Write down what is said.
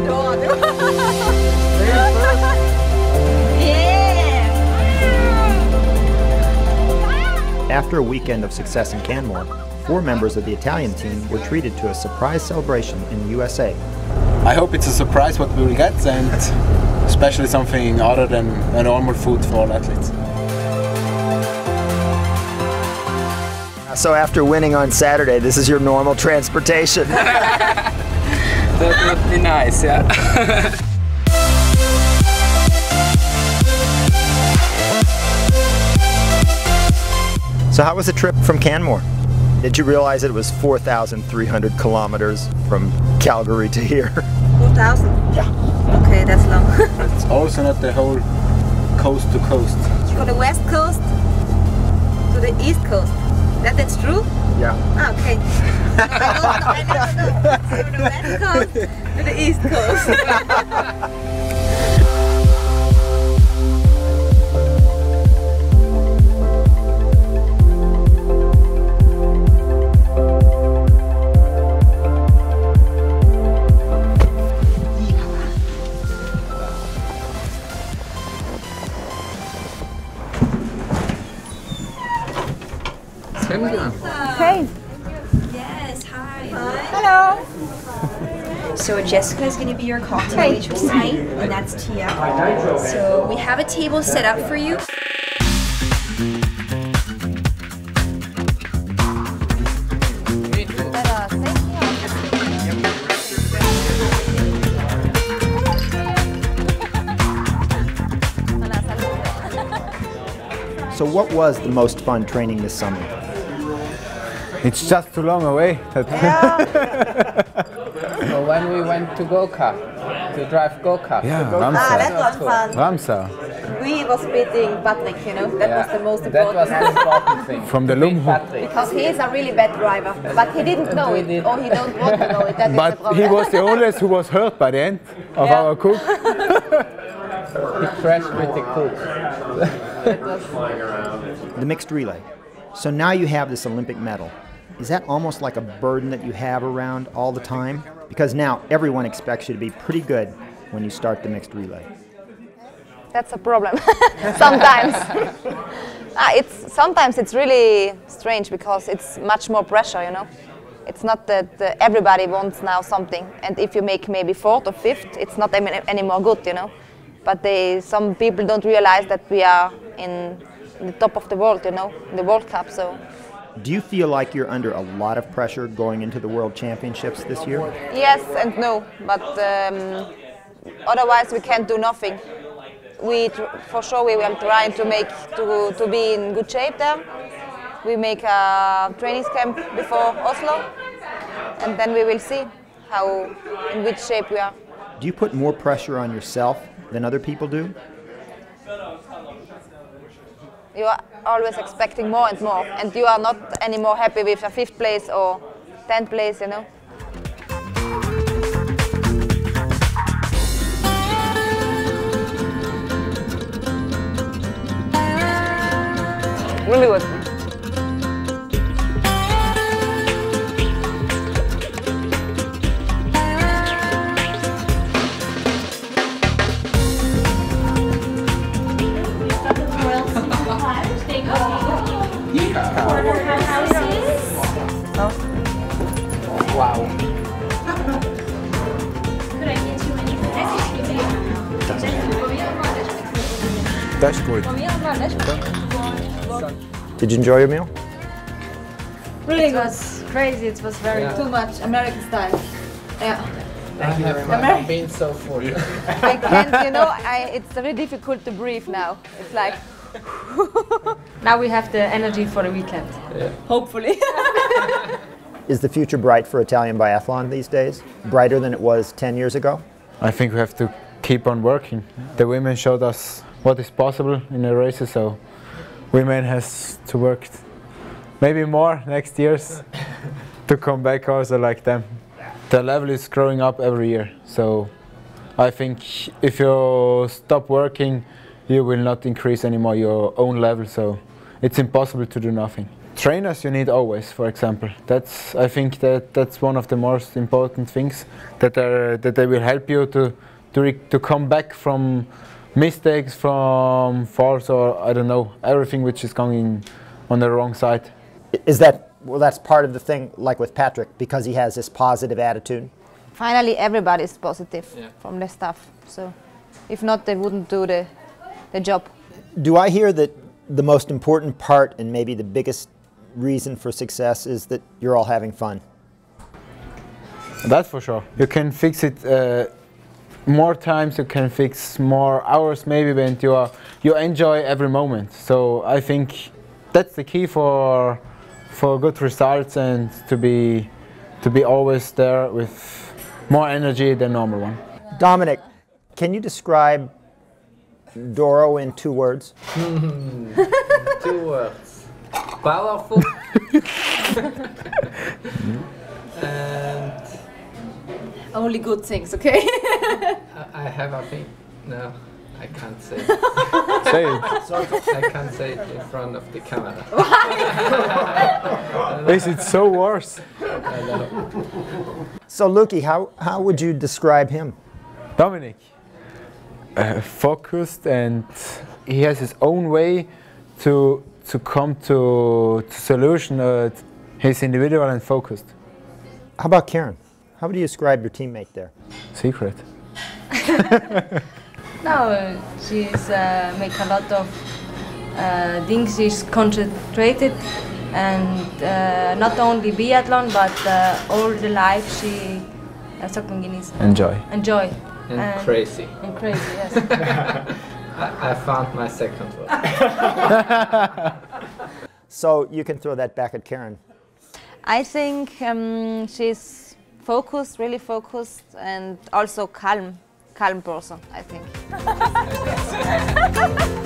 det hårdt. yeah! After a weekend of success in Canmore, four members of the Italian team were treated to a surprise celebration in the USA. I hope it's a surprise what we will get and especially something other than a normal food for all athletes. So after winning on Saturday, this is your normal transportation. that would be nice, yeah. so how was the trip from Canmore? Did you realize it was 4,300 kilometers from Calgary to here? 4,000? Yeah. Okay, that's long. it's also not the whole coast to coast. From the west coast to the east coast. True? Yeah. Ah, okay. I never know. From the west coast to the east coast. Hey. Yes, hi. Hello. So Jessica is going to be your cocktail waitress tonight, and that's Tia. So we have a table set up for you. So what was the most fun training this summer? It's just too long away. so when we went to go-kart, to drive go-kart. Yeah, Ah, Ramsau. that was fun. Ramsau. We was beating Patrick, you know. That Yeah, was the most That was important. the important thing. From the To beat Lumho. Because he is a really bad driver, but he didn't know it, did. or he don't want to know it. That is the But problem. he was the only who was hurt by the end of Yeah. our cook. He crashed with the cook. The mixed relay. So now you have this Olympic medal. Is that almost like a burden that you have around all the time? Because now everyone expects you to be pretty good when you start the mixed relay. That's a problem sometimes. ah, it's sometimes it's really strange because it's much more pressure, you know. It's not that uh, everybody wants now something, and if you make maybe fourth or fifth, it's not any, any more good, you know. But they, some people don't realize that we are in the top of the world, you know, the World Cup. So Do you feel like you're under a lot of pressure going into the World Championships this year? Yes and no, but um, otherwise we can't do nothing. We tr- for sure we are trying to make to, to be in good shape there. We make a training camp before Oslo, and then we will see how in which shape we are. Do you put more pressure on yourself than other people do? You are always expecting more and more, and you are not anymore happy with a fifth place or tenth place, you know. Really good. That's good. Did you enjoy your meal? Really, it was crazy. It was very too much American style. Yeah. I have never been so full. I can't, you know, I, it's very difficult to breathe now. It's like, Now we have the energy for the weekend. hopefully. Is the future bright for Italian biathlon these days? Brighter than it was 10 years ago? I think we have to keep on working. The women showed us what is possible in the races, so women has to work maybe more next years to come back also like them. The level is growing up every year, so I think if you stop working, you will not increase anymore your own level, so it's impossible to do nothing. trainers you need always, for example. That's I think that that's one of the most important things that are, that they will help you to to re- to come back from mistakes, from falls, or I don't know everything which is going on the wrong side. Is that, well, that's part of the thing, like with Patrick, because he has this positive attitude? Finally, everybody is positive Yeah. from the staff. So, if not, they wouldn't do the the job. Do I hear that the most important part and maybe the biggest reason for success is that you're all having fun? That's for sure. You can fix it uh, more times. You can fix more hours, maybe when you are you enjoy every moment. So I think that's the key for for good results and to be to be always there with more energy than normal one. Dominik, can you describe Doro in two words? Hmm. Two words. Powerful. and Only good things, okay? I- I have a thing. No, I can't say. it. Say it. I can't say it in front of the camera. Why? Is it so worse? So, Luki, how, how would you describe him? Dominik, uh, focused and he has his own way to to come to, to solution. Uh, he's individual and focused. How about Karin? How would you describe your teammate there? Secret. Now uh, she's uh, make a lot of uh, things. She's concentrated and uh, not only biathlon but uh, all the life she uh, Sokkinginis Enjoy. enjoy And crazy. and crazy. Yes. I, I found my second word. So, you can throw that back at Karin. I think um, she's focused, really focused, and also calm, calm person. I think.